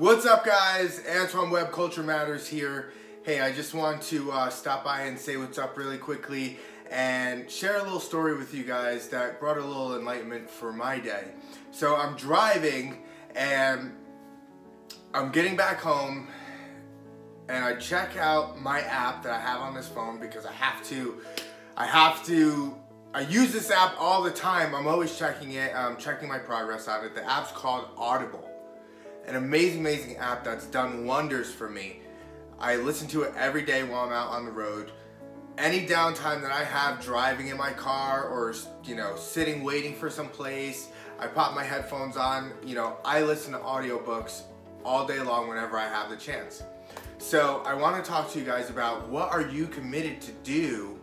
What's up, guys? Antwan Webb, Culture Matters here. Hey, I just want to uh, stop by and say what's up really quickly and share a little story with you guys that brought a little enlightenment for my day. So I'm driving and I'm getting back home and I check out my app that I have on this phone because I have to, I have to, I use this app all the time. I'm always checking it, I'm checking my progress on it. The app's called Audible an amazing, amazing app that's done wonders for me. I listen to it every day while I'm out on the road. Any downtime that I have driving in my car or, you know, sitting waiting for some place, I pop my headphones on, you know, I listen to audiobooks all day long whenever I have the chance. So I want to talk to you guys about what are you committed to do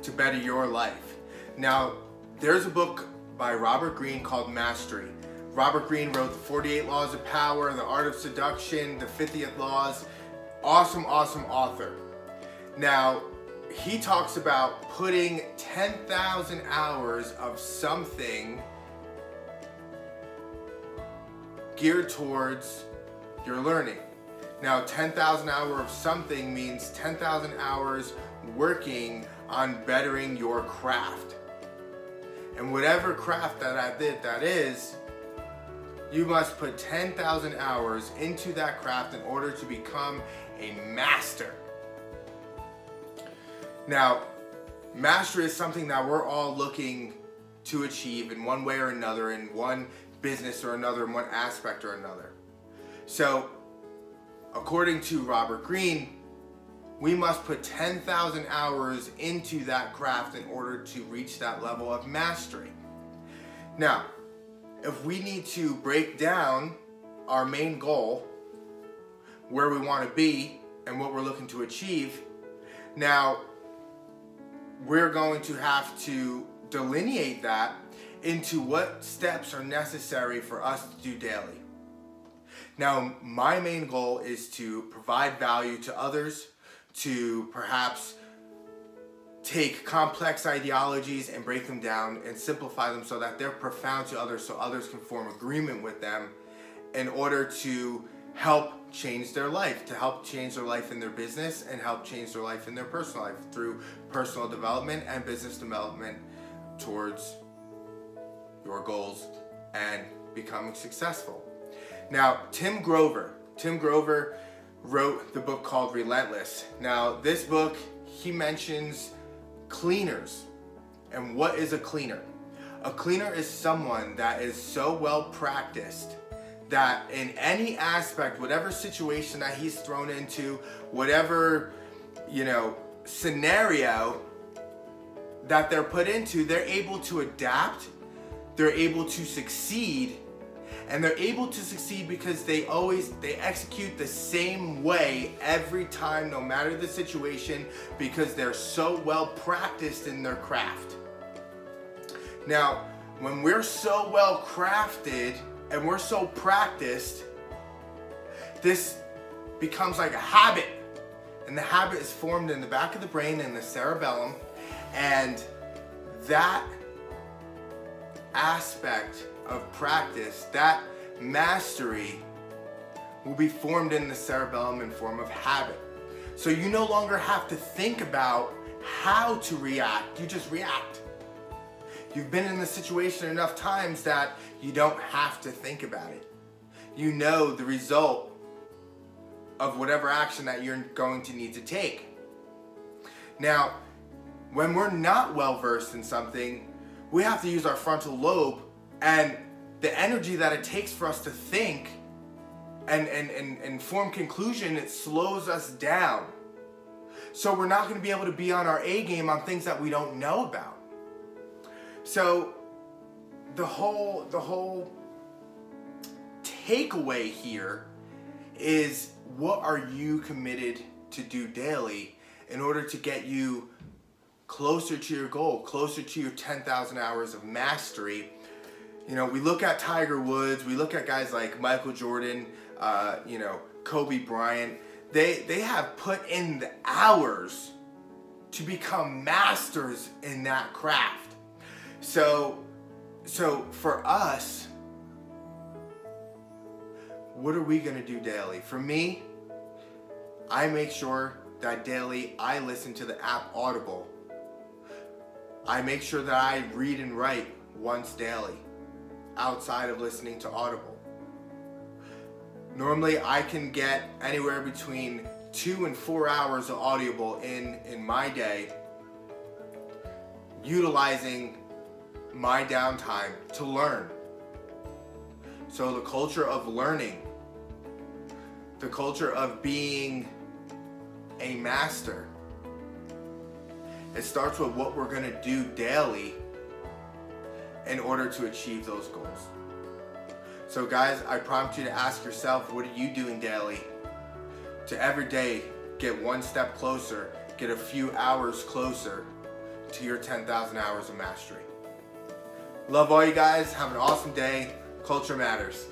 to better your life. Now, there's a book by Robert Greene called Mastery. Robert Greene wrote The 48 Laws of Power, The Art of Seduction, The 50th Laws. Awesome, awesome author. Now, he talks about putting 10,000 hours of something geared towards your learning. Now, 10,000 hours of something means 10,000 hours working on bettering your craft. And whatever craft that I did that is, you must put 10,000 hours into that craft in order to become a master. Now, mastery is something that we're all looking to achieve in one way or another, in one business or another, in one aspect or another. So, according to Robert Greene, we must put 10,000 hours into that craft in order to reach that level of mastery. Now, if we need to break down our main goal, where we want to be, and what we're looking to achieve, now we're going to have to delineate that into what steps are necessary for us to do daily. Now, my main goal is to provide value to others, to perhaps take complex ideologies and break them down and simplify them so that they're profound to others so others can form agreement with them in order to help change their life, to help change their life in their business and help change their life in their personal life through personal development and business development towards your goals and becoming successful. Now, Tim Grover, Tim Grover wrote the book called Relentless. Now, this book, he mentions Cleaners. And what is a cleaner? A cleaner is someone that is so well practiced that in any aspect, whatever situation that he's thrown into, whatever, you know, scenario that they're put into, they're able to adapt, they're able to succeed, and they're able to succeed because they always they execute the same way every time no matter the situation because they're so well practiced in their craft. Now when we're so well crafted and we're so practiced this becomes like a habit. And the habit is formed in the back of the brain in the cerebellum. And that aspect of practice, that mastery will be formed in the cerebellum in form of habit. So you no longer have to think about how to react, you just react. You've been in the situation enough times that you don't have to think about it. You know the result of whatever action that you're going to need to take. Now, when we're not well versed in something, we have to use our frontal lobe and the energy that it takes for us to think and, and, and, and form conclusion, it slows us down. So we're not going to be able to be on our A game on things that we don't know about. So the whole the whole takeaway here is what are you committed to do daily in order to get you closer to your goal, closer to your 10,000 hours of mastery you know, we look at Tiger Woods, we look at guys like Michael Jordan, uh, you know, Kobe Bryant. They they have put in the hours to become masters in that craft. So so for us, what are we gonna do daily? For me, I make sure that daily I listen to the app Audible. I make sure that I read and write once daily outside of listening to Audible. Normally I can get anywhere between two and four hours of Audible in, in my day utilizing my downtime to learn. So the culture of learning, the culture of being a master, it starts with what we're gonna do daily in order to achieve those goals. So guys, I prompt you to ask yourself, what are you doing daily to every day get one step closer, get a few hours closer to your 10,000 hours of mastery. Love all you guys. Have an awesome day. Culture matters.